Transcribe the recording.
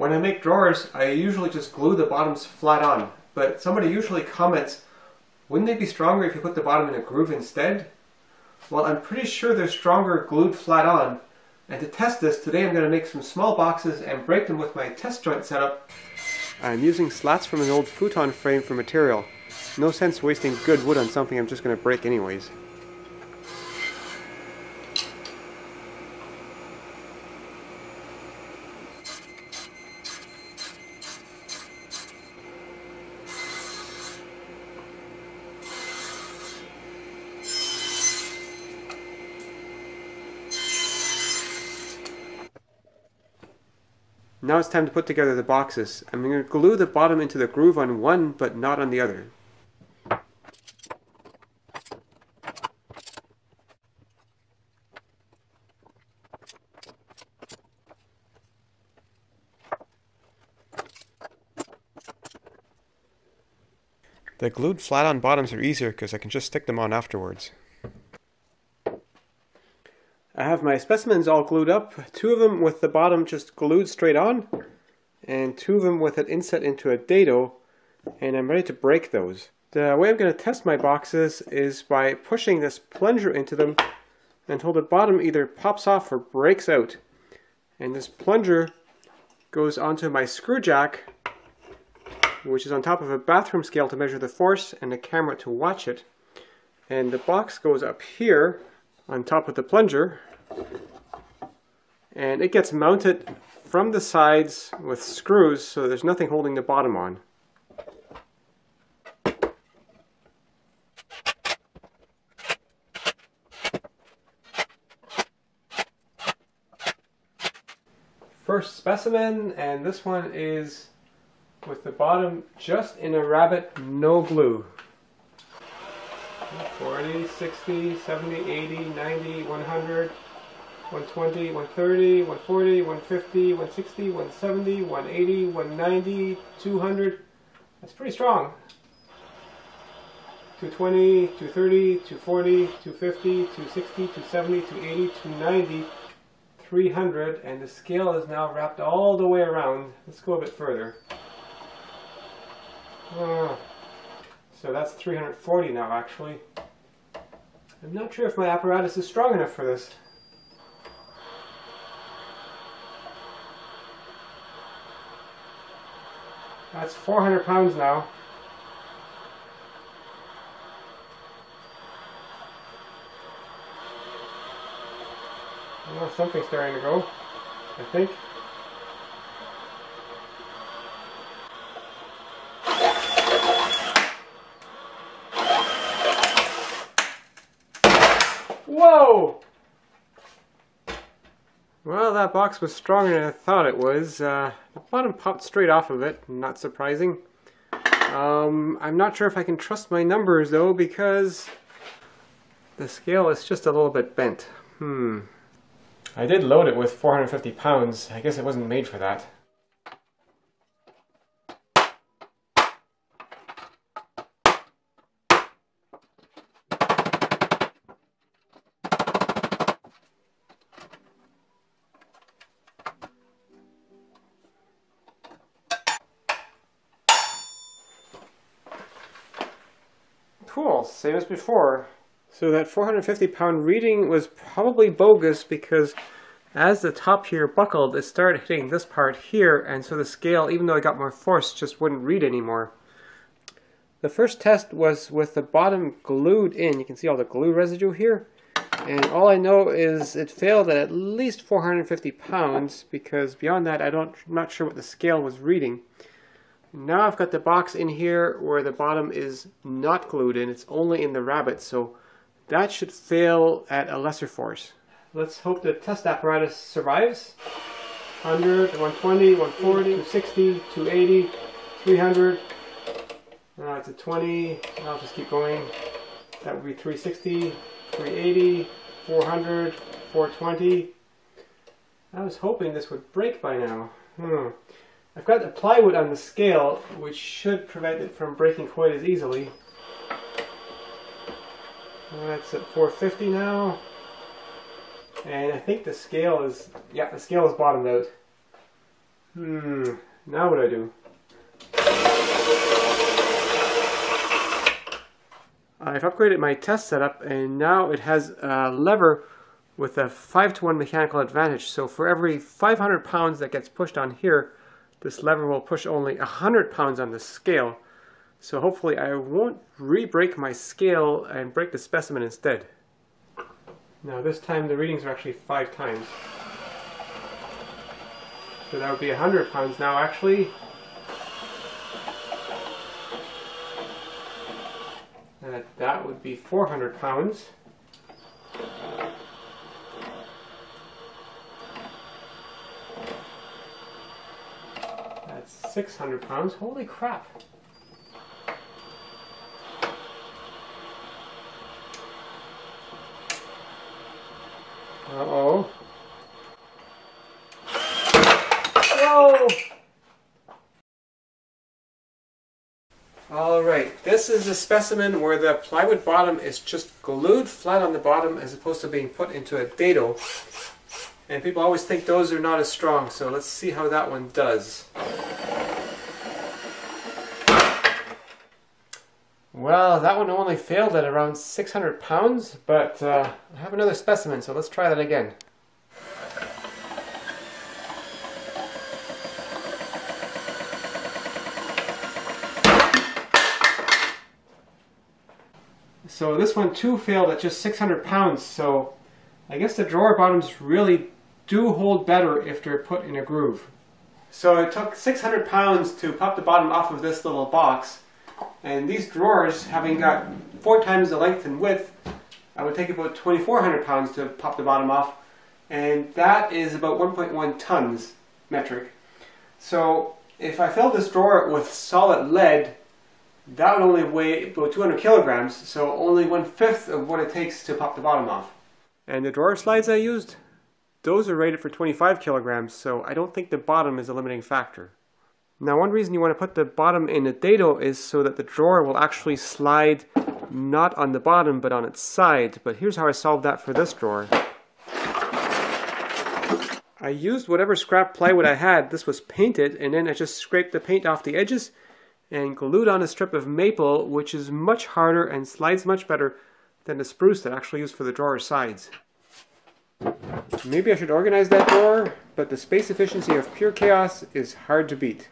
When I make drawers, I usually just glue the bottoms flat on, but somebody usually comments, wouldn't they be stronger if you put the bottom in a groove instead? Well, I'm pretty sure they're stronger glued flat on, and to test this, today I'm going to make some small boxes and break them with my test joint setup. I'm using slats from an old futon frame for material. No sense wasting good wood on something I'm just going to break anyways. Now it's time to put together the boxes. I'm going to glue the bottom into the groove on one, but not on the other. The glued flat on bottoms are easier because I can just stick them on afterwards. Have my specimens all glued up, two of them with the bottom just glued straight on, and two of them with it inset into a dado, and I'm ready to break those. The way I'm going to test my boxes is by pushing this plunger into them until the bottom either pops off or breaks out. And this plunger goes onto my screw jack, which is on top of a bathroom scale to measure the force and a camera to watch it. And the box goes up here on top of the plunger and it gets mounted from the sides with screws so there's nothing holding the bottom on. First specimen and this one is with the bottom just in a rabbet, no glue. 40, 60, 70, 80, 90, 100, 120, 130, 140, 150, 160, 170, 180, 190, 200. That's pretty strong. 220, 230, 240, 250, 260, 270, 280, 290, 300, and the scale is now wrapped all the way around. Let's go a bit further. Uh, so that's 340 now actually. I'm not sure if my apparatus is strong enough for this. That's 400 pounds now. Well, something's starting to go, I think. Whoa! Well, that box was stronger than I thought it was. Uh, the bottom popped straight off of it, not surprising. Um, I'm not sure if I can trust my numbers though because the scale is just a little bit bent. Hmm. I did load it with 450 pounds. I guess it wasn't made for that. Cool, same as before. So that 450 pound reading was probably bogus because as the top here buckled, it started hitting this part here, and so the scale, even though I got more force, just wouldn't read anymore. The first test was with the bottom glued in. You can see all the glue residue here. And all I know is it failed at at least 450 pounds because beyond that I don't, I'm not sure what the scale was reading. Now I've got the box in here where the bottom is not glued in, it's only in the rabbet, so that should fail at a lesser force. Let's hope the test apparatus survives. 100, 120, 140, 260, 280, 300. Now it's a 20, I'll just keep going. That would be 360, 380, 400, 420. I was hoping this would break by now. Hmm. I've got the plywood on the scale, which should prevent it from breaking quite as easily. That's at 450 now. And I think the scale is, yeah, the scale is bottomed out. Hmm. Now what do I do? I've upgraded my test setup and now it has a lever with a 5 to 1 mechanical advantage. So for every 500 pounds that gets pushed on here, this lever will push only 100 pounds on the scale. So hopefully I won't re-break my scale and break the specimen instead. Now this time the readings are actually 5 times. So that would be 100 pounds now actually. And that would be 400 pounds. That's 600 pounds. Holy crap. Uh-oh. Whoa! Alright, this is a specimen where the plywood bottom is just glued flat on the bottom as opposed to being put into a dado. And people always think those are not as strong, so let's see how that one does. Well, that one only failed at around 600 pounds, but uh, I have another specimen, so let's try that again. So this one too failed at just 600 pounds, so I guess the drawer bottoms really do hold better if they're put in a groove. So it took 600 pounds to pop the bottom off of this little box. And these drawers, having got four times the length and width, I would take about 2,400 pounds to pop the bottom off. And that is about 1.1 tons metric. So if I filled this drawer with solid lead, that would only weigh about 200 kilograms, so only one-fifth of what it takes to pop the bottom off. And the drawer slides I used, those are rated for 25 kilograms, so I don't think the bottom is a limiting factor. Now one reason you want to put the bottom in a dado is so that the drawer will actually slide not on the bottom but on its side. But here's how I solved that for this drawer. I used whatever scrap plywood I had, this was painted, and then I just scraped the paint off the edges and glued on a strip of maple which is much harder and slides much better than the spruce that I actually used for the drawer sides. Maybe I should organize that drawer, but the space efficiency of pure chaos is hard to beat.